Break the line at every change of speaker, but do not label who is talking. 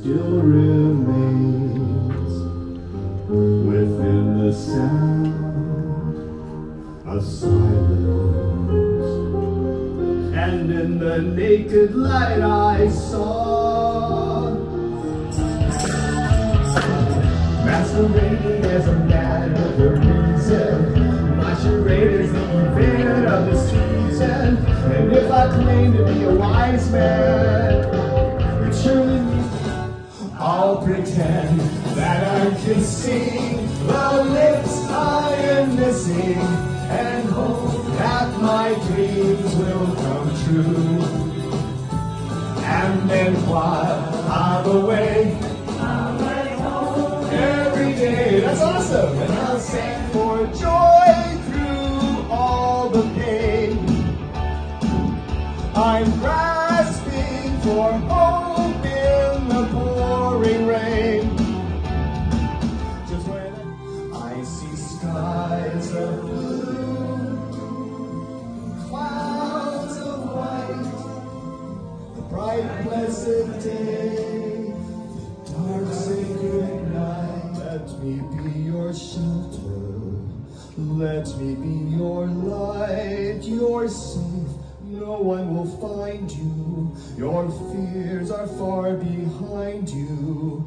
still remains within the sound of silence. And in the naked light I saw masquerading as a man a reason. My charade is the event of the season. And if I claim to be a wise man, I'll pretend that I can sing the lips I am missing and hope that my dreams will come true. And then while I'm away, every day. That's awesome. And I'll sing for joy through all the pain. I'm grasping for hope in the pouring rain. Just when I see skies of blue, clouds of white, the bright blessed day, the dark sacred night. Let me be your shelter. Let me be your light. You're safe. No one will find you. Your fears are far behind you.